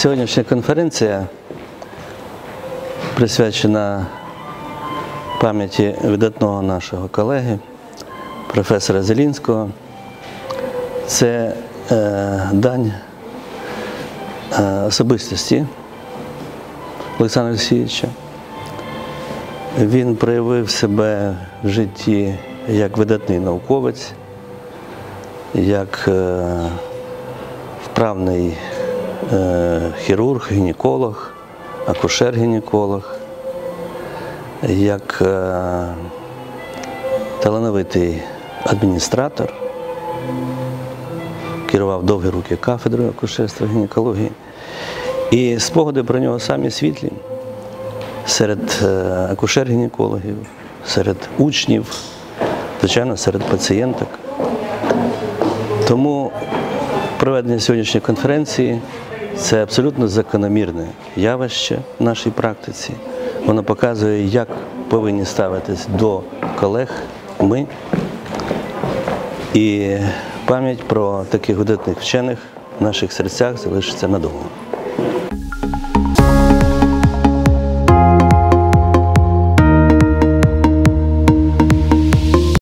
Сьогоднішня конференція присвячена пам'яті видатного нашого колеги, професора Зелінського. Це е, дань е, особистості Олександра Олексійовича. Він проявив себе в житті як видатний науковець, як е, вправний хірург, гінеколог, акушер-гінеколог, як е, талановитий адміністратор, керував довгі роки кафедрою акушерства гінекології. І спогади про нього самі світлі серед е, акушер-гінекологів, серед учнів, звичайно, серед пацієнток. Тому проведення сьогоднішньої конференції це абсолютно закономірне явище в нашій практиці. Воно показує, як повинні ставитись до колег ми. І пам'ять про таких видатних вчених в наших серцях залишиться надовго.